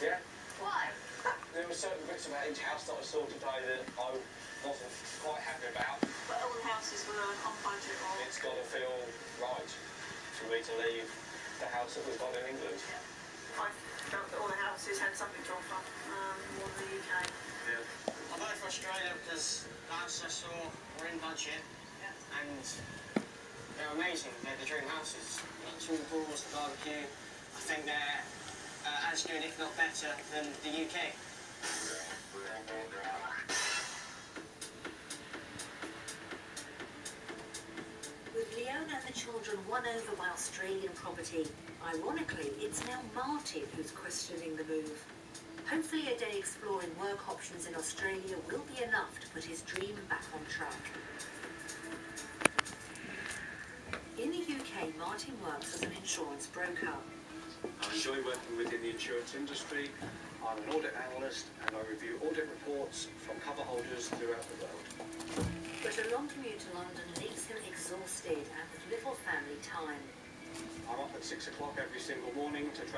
Yeah. Why? There were certain bits about each house that I saw today that I wasn't quite happy about. But all the houses were on budget or... It's got to feel right for me to leave the house that we've got in England. I felt that all the houses had something to offer, um, more than the UK. Yeah. I voted for Australia because the houses I saw were in budget Yeah. and they're amazing. They're the dream houses. The swimming pools, the barbecue. I think they're uh, as good, if not better, than the UK. With Leona and the children won over by Australian property, ironically, it's now Martin who's questioning the move. Hopefully a day exploring work options in Australia will be enough to put his dream In Martin works as an insurance broker. I enjoy working within the insurance industry. I'm an audit analyst and I review audit reports from cover holders throughout the world. But a long commute to London leaves him exhausted and with little family time. I'm up at six o'clock every single morning to travel